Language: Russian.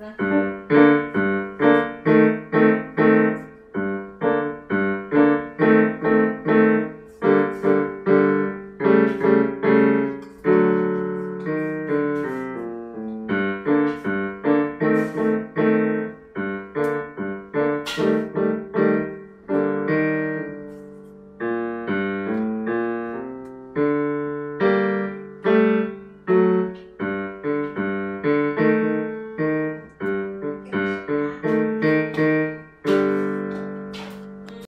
Це.